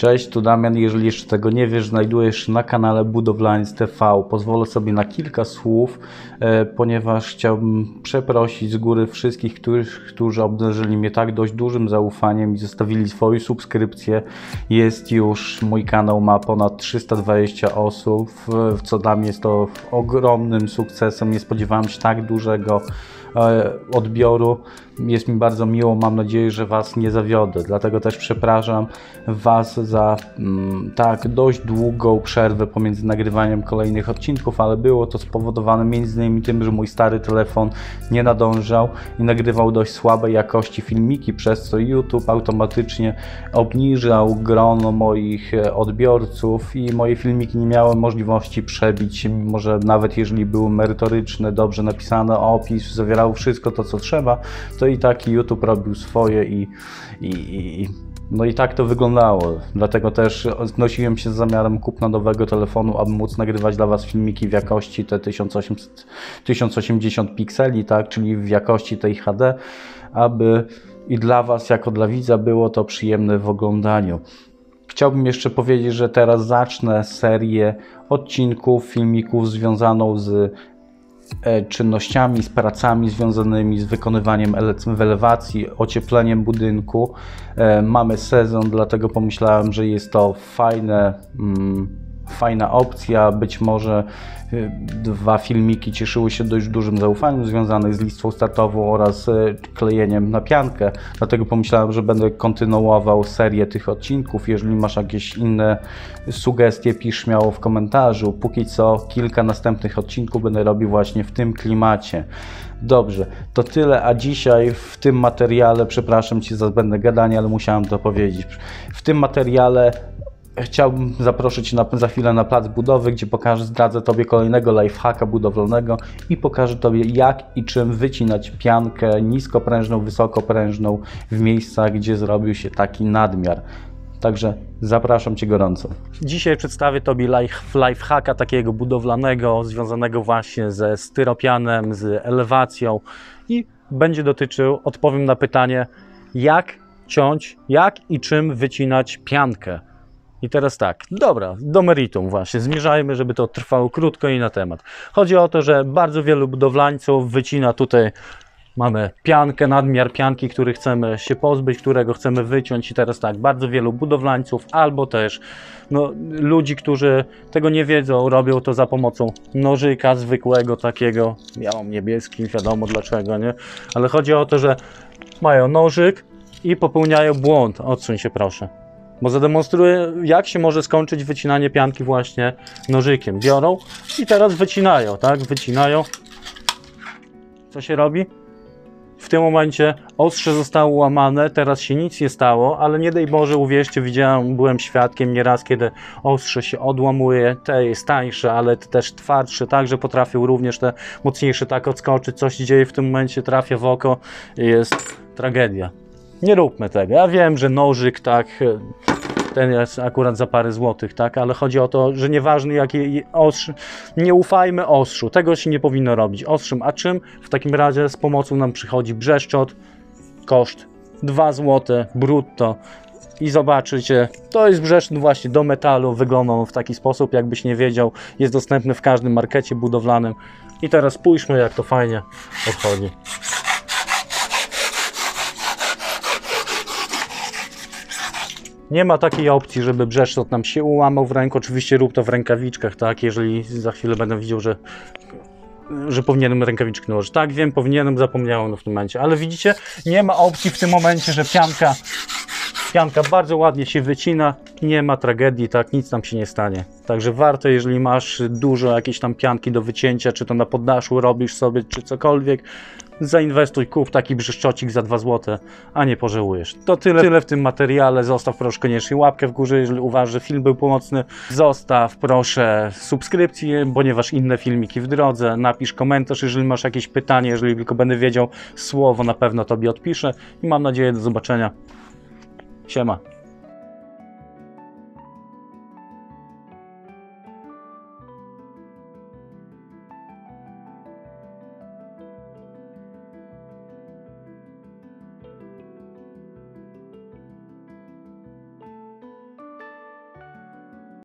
Cześć, tu Damian. Jeżeli jeszcze tego nie wiesz, znajdujesz na kanale Budowlaniec TV. Pozwolę sobie na kilka słów, e, ponieważ chciałbym przeprosić z góry wszystkich, którzy obdarzyli mnie tak dość dużym zaufaniem i zostawili swoje subskrypcje. Jest już, mój kanał ma ponad 320 osób, co dla mnie jest to ogromnym sukcesem. Nie spodziewałem się tak dużego odbioru. Jest mi bardzo miło, mam nadzieję, że Was nie zawiodę. Dlatego też przepraszam Was za mm, tak dość długą przerwę pomiędzy nagrywaniem kolejnych odcinków, ale było to spowodowane innymi tym, że mój stary telefon nie nadążał i nagrywał dość słabej jakości filmiki, przez co YouTube automatycznie obniżał grono moich e, odbiorców i moje filmiki nie miały możliwości przebić się, mimo że nawet jeżeli były merytoryczne, dobrze napisane, opis, zawierały wszystko to, co trzeba, to i tak YouTube robił swoje i, i, i no i tak to wyglądało. Dlatego też znosiłem się z zamiarem kupna nowego telefonu, aby móc nagrywać dla Was filmiki w jakości te 1800, 1080 pikseli, tak, czyli w jakości tej HD, aby i dla Was, jako dla widza, było to przyjemne w oglądaniu. Chciałbym jeszcze powiedzieć, że teraz zacznę serię odcinków, filmików związaną z czynnościami, z pracami związanymi z wykonywaniem elewacji, ociepleniem budynku. E, Mamy sezon, dlatego pomyślałem, że jest to fajne, mm, fajna opcja. Być może e, dwa filmiki cieszyły się dość dużym zaufaniem związanych z listwą startową oraz e, klejeniem na piankę. Dlatego pomyślałem, że będę kontynuował serię tych odcinków. Jeżeli masz jakieś inne sugestie, pisz śmiało w komentarzu. Póki co kilka następnych odcinków będę robił właśnie w tym klimacie. Dobrze, to tyle, a dzisiaj w tym materiale, przepraszam Cię za zbędne gadanie, ale musiałem to powiedzieć. W tym materiale chciałbym zaprosić na, za chwilę na plac budowy, gdzie pokażę, zdradzę Tobie kolejnego lifehacka budowlanego i pokażę Tobie jak i czym wycinać piankę niskoprężną, wysokoprężną w miejscach, gdzie zrobił się taki nadmiar. Także zapraszam Cię gorąco. Dzisiaj przedstawię Tobie life, lifehacka takiego budowlanego, związanego właśnie ze styropianem, z elewacją i będzie dotyczył, odpowiem na pytanie, jak ciąć, jak i czym wycinać piankę. I teraz tak, dobra, do meritum właśnie, zmierzajmy, żeby to trwało krótko i na temat. Chodzi o to, że bardzo wielu budowlańców wycina tutaj, mamy piankę, nadmiar pianki, który chcemy się pozbyć, którego chcemy wyciąć i teraz tak, bardzo wielu budowlańców albo też no, ludzi, którzy tego nie wiedzą, robią to za pomocą nożyka zwykłego takiego, ja mam niebieski, wiadomo dlaczego, nie? Ale chodzi o to, że mają nożyk i popełniają błąd, odsuń się proszę. Bo zademonstruję, jak się może skończyć wycinanie pianki właśnie nożykiem. Biorą i teraz wycinają, tak? Wycinają. Co się robi? W tym momencie ostrze zostało łamane, teraz się nic nie stało, ale nie daj Boże, uwierzcie, widziałem, byłem świadkiem nieraz, kiedy ostrze się odłamuje, te jest tańsze, ale te też twardsze, także potrafią również te mocniejsze tak odskoczyć, coś się dzieje w tym momencie, trafia w oko i jest tragedia. Nie róbmy tego. Ja wiem, że nożyk, tak, ten jest akurat za parę złotych, tak, ale chodzi o to, że nieważne jakie ostrze, nie ufajmy ostrzu, tego się nie powinno robić. Ostrzem, a czym? W takim razie z pomocą nam przychodzi brzeszczot, koszt 2 złote brutto i zobaczycie, to jest brzeszczot właśnie do metalu, wygląda on w taki sposób, jakbyś nie wiedział, jest dostępny w każdym markecie budowlanym. I teraz spójrzmy, jak to fajnie odchodzi. Nie ma takiej opcji, żeby brzeszczot nam się ułamał w ręku. Oczywiście rób to w rękawiczkach, tak? Jeżeli za chwilę będę widział, że, że powinienem rękawiczki nałożyć. Tak, wiem, powinienem, zapomniałem no w tym momencie. Ale widzicie, nie ma opcji w tym momencie, że pianka, pianka bardzo ładnie się wycina. Nie ma tragedii, tak? Nic nam się nie stanie. Także warto, jeżeli masz dużo jakiejś tam pianki do wycięcia, czy to na poddaszu robisz sobie, czy cokolwiek, zainwestuj, kup taki brzeszczocik za 2 zł, a nie pożałujesz. To tyle, tyle w tym materiale. Zostaw proszę koniecznie łapkę w górze, jeżeli uważasz, że film był pomocny. Zostaw proszę subskrypcję, ponieważ inne filmiki w drodze. Napisz komentarz, jeżeli masz jakieś pytanie, jeżeli tylko będę wiedział słowo, na pewno Tobie odpiszę i mam nadzieję do zobaczenia. şema.